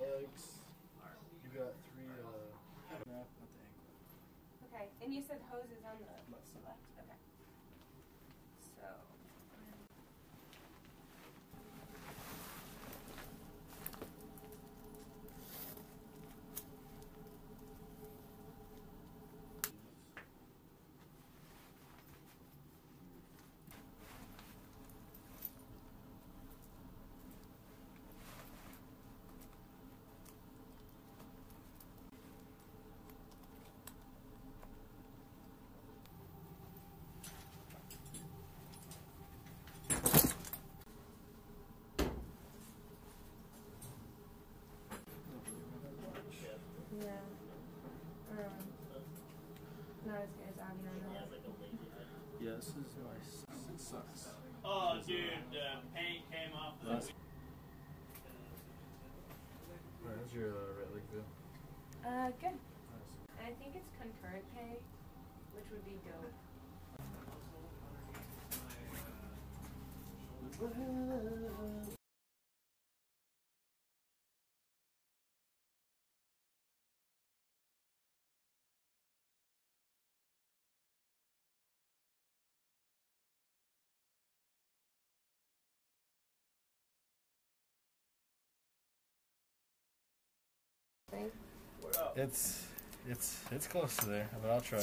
legs. You got three uh, nap at the ankle. Okay, and you said hose is on the Left side. Uh, good. I think it's concurrent pay, which would be dope. It's it's it's close to there, but I'll try.